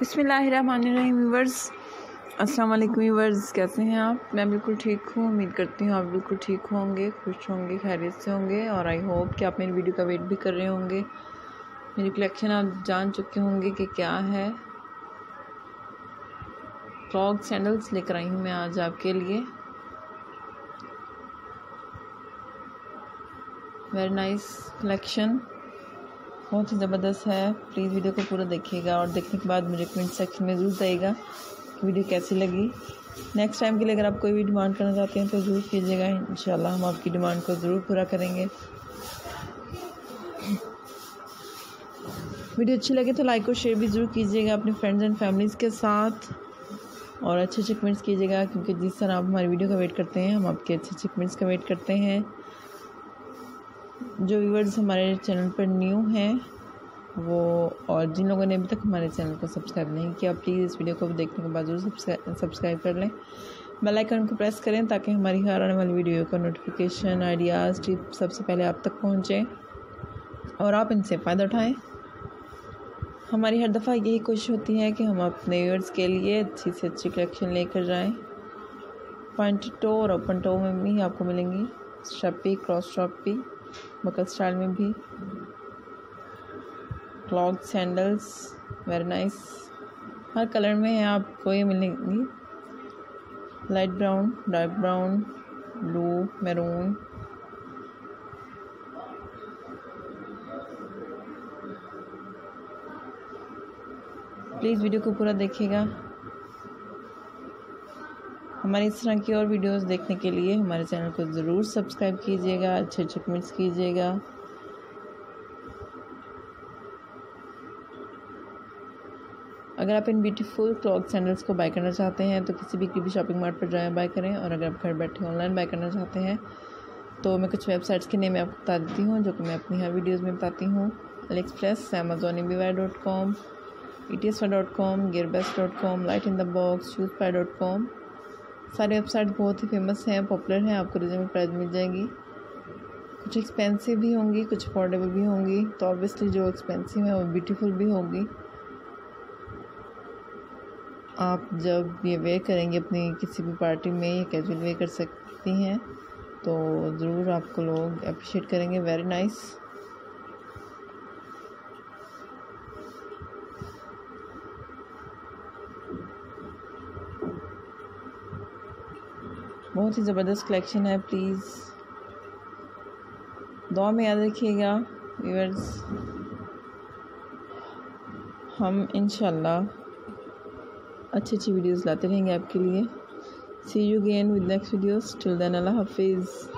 Viewers अस्सलाम वालेकुम viewers कैसे हैं आप? मैं बिल्कुल ठीक हूँ, उम्मीद करती हूँ आप बिल्कुल ठीक होंगे, खुश होंगे, खैरियत से होंगे, और आई होप कि आप मेरी वीडियो का वेट भी कर रहे होंगे। मेरी कलेक्शन आप जान चुके होंगे कि क्या है। क्लॉग सैंडल्स लेकर आई हूँ मैं आज आपके लिए। वेरी नाइस कलेक्शन बहुत ही ज़बरदस्त है। प्लीज़ वीडियो को पूरा देखिएगा और देखने के बाद मुझे कमेंट सेक्शन में ज़रूर बताइएगा वीडियो कैसी लगी। नेक्स्ट टाइम के लिए अगर आप कोई भी डिमांड करना चाहते हैं तो ज़रूर कीजिएगा। इन हम आपकी डिमांड को ज़रूर पूरा करेंगे। वीडियो अच्छी लगे तो लाइक और शेयर भी ज़रूर कीजिएगा अपने फ्रेंड्स एंड फैमिलीज़ के साथ। और अच्छे अच्छे कमेंट्स कीजिएगा, क्योंकि जिस तरह आप हमारी वीडियो का वेट करते हैं, हम आपके अच्छे अच्छे कमेंट्स का वेट करते हैं। जो व्यूवर्स हमारे चैनल पर न्यू हैं, वो और जिन लोगों ने अभी तक हमारे चैनल को सब्सक्राइब नहीं किया प्लीज़ इस वीडियो को देखने के बाद ज़रूर सब्सक्राइब कर लें। बेल आइकन को प्रेस करें ताकि हमारी हर आने वाली वीडियो का नोटिफिकेशन आइडियाज़ टिप सबसे पहले आप तक पहुँचे और आप इनसे फ़ायदा उठाएँ। हमारी हर दफ़ा यही कोशिश होती है कि हम अपने व्यूअर्स के लिए अच्छी से अच्छी कलेक्शन लेकर जाएँ। पॉइंट टो और ओपन टो में भी आपको मिलेंगी। Strappy cross strappy buckle style में भी। क्लॉग सैंडल्स वेरी नाइस हर कलर में है आपको ये मिलेंगी। Light brown dark brown blue maroon please video को पूरा देखिएगा। हमारी इस तरह की और वीडियोस देखने के लिए हमारे चैनल को ज़रूर सब्सक्राइब कीजिएगा, अच्छे अच्छे कमेंट्स कीजिएगा। अगर आप इन ब्यूटीफुल क्लॉथ सैंडल्स को बाय करना चाहते हैं तो किसी भी किसी शॉपिंग मार्ट पर जाएँ बाय करें। और अगर आप घर बैठे ऑनलाइन बाय करना चाहते हैं तो मैं कुछ वेबसाइट्स के नेम आपको बता देती हूँ, जो कि मैं अपनी हर वीडियोज़ में बताती हूँ। AliExpress Amazon B Y dot com E T S dot com gear best dot com light in the box shoes pie dot com सारी वेबसाइट बहुत ही फ़ेमस हैं पॉपुलर हैं, आपको रिजनेबल प्राइस मिल जाएगी। कुछ एक्सपेंसिव भी होंगी, कुछ अफोर्डेबल भी होंगी तो ऑब्वियसली जो एक्सपेंसिव है, वो ब्यूटीफुल भी होगी। आप जब ये वेयर करेंगे अपनी किसी भी पार्टी में, या कैजुअल वेयर कर सकती हैं तो ज़रूर आपको लोग अप्रिशिएट करेंगे। वेरी नाइस बहुत ही ज़बरदस्त कलेक्शन है प्लीज़ दुआ में याद रखिएगा व्यूअर्स हम इन अच्छी अच्छी वीडियोस लाते रहेंगे आपके लिए. See you again with next videos till then अल्लाह हाफिज़